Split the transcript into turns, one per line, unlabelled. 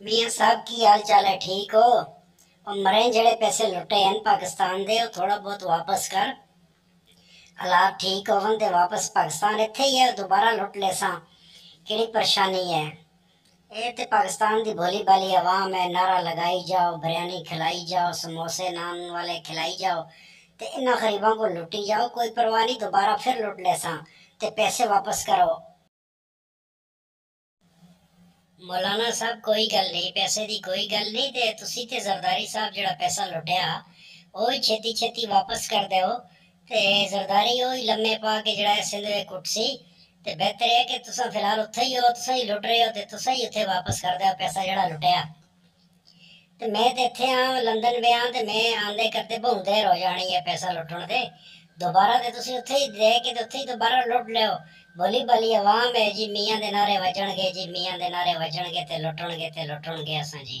मियाँ साहब की हाल चाल है, ठीक हो? और मरे जड़े पैसे लुटे हैं पाकिस्तान दे थोड़ा बहुत वापस कर। हालात ठीक हो? तो वापस पाकिस्तान। इतने ही है, दोबारा लुट ले सी। परेशानी है? ये तो पाकिस्तान की बोली बाली आवाम है, नारा लगाई जाओ, बिरयानी खिलाई जाओ, समोसे नान वाले खिलाई जाओ तो इन्होंने गरीबों को लुटी जाओ, कोई परवाह नहीं, दोबारा फिर लुट ले सैसे वापस करो। ਮੌਲਾਨਾ ਸਾਹਿਬ, ਕੋਈ ਗੱਲ ਨਹੀਂ, ਪੈਸੇ ਦੀ ਕੋਈ ਗੱਲ ਨਹੀਂ ਤੇ ਤੁਸੀਂ ਤੇ ਜ਼ਰਦਾਰੀ ਸਾਹਿਬ ਜਿਹੜਾ ਪੈਸਾ ਲੁੱਟਿਆ, ਉਹ ਹੀ ਛੇਤੀ ਛੇਤੀ ਵਾਪਸ ਕਰ ਦਿਓ ਤੇ ਜ਼ਰਦਾਰੀ ਉਹ ਹੀ ਲੰਮੇ ਪਾ ਕੇ ਜਿਹੜਾ ਸਿੰਧ ਦੇ ਕੁੱਟ ਸੀ ਤੇ ਬਿਹਤਰ ਹੈ ਕਿ ਤੁਸੀਂ ਫਿਲਹਾਲ ਉੱਥੇ ਹੀ ਹੋ, ਤੁਸੀਂ ਹੀ ਲੁੱਟ ਰਹੇ ਹੋ ਤੇ ਤੁਸੀਂ ਹੀ ਉੱਥੇ ਵਾਪਸ ਕਰ ਦਿਓ ਪੈਸਾ ਜਿਹੜਾ ਲੁੱਟਿਆ। ਤੇ ਮੈਂ ਤੇ ਇੱਥੇ ਆ ਲੰਡਨ ਵਿਆਹ ਤੇ ਮੈਂ ਆਂਦੇ ਕਰਦੇ ਬਹੁਤ ਦੇਰ ਹੋ ਜਾਣੀ ਹੈ ਪੈਸਾ ਲੁੱਟਣ ਦੇ। ਦੁਬਾਰਾ ਤੇ ਤੁਸੀਂ ਉੱਥੇ ਹੀ ਦੇ ਕੇ ਤੇ ਉੱਥੇ ਹੀ ਦੁਬਾਰਾ ਲੁੱਟ ਲਿਓ ਬੋਲੀ ਬਲੀ ਆਵਾਮ ਹੈ ਜੀ ਮੀਆਂ ਦੇ ਨਾਰੇ ਵੱਜਣਗੇ ਜੀ ਮੀਆਂ ਦੇ ਨਾਰੇ ਵੱਜਣਗੇ ਤੇ ਲੁੱਟਣਗੇ ਤੇ ਲੁੱਟਣਗੇ ਅਸਾਂ ਜੀ